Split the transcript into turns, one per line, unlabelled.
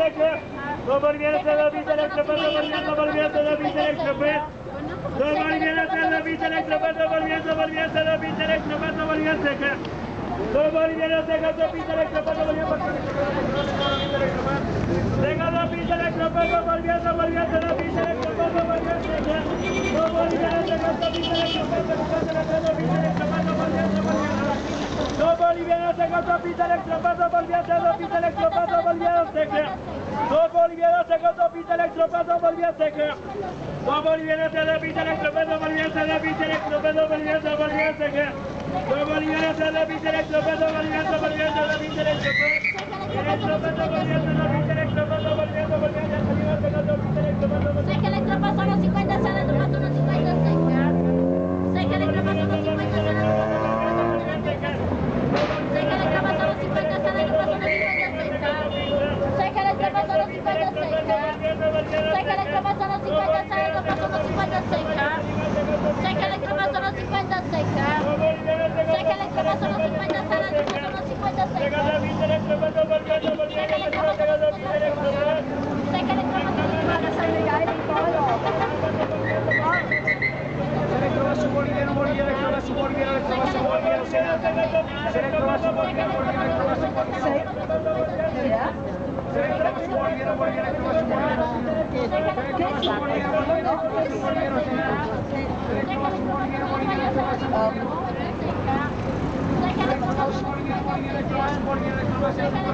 seca. Volviendo la electropeto, volviendo, volviendo la vite electropeto. Volviendo la electropeto, volviendo, volviendo la vite electropeto, volviendo seca. Volviendo seca, la vite electropeto, volviendo. Venga contra pita electropato, volviendo a pita electropato, volviendo seca. No boliviano se contra pita electropato, volviendo seca. No boliviano se la a la la a la a la
Sé que electropato los 50 seca. Sé que 50 sale, electropato los 50 seca. Sé que electropato los 50 seca. Sé que 50 sale, electropato los 50 seca.
Venga la pita electropato, volviendo, volviendo, volviendo a la pita electropato.
Sé que electropato los 50 sale,
Electrobasso boliviano, boliviano, electrobasso boliviano, electrobasso boliviano, se electrobasso
Gracias.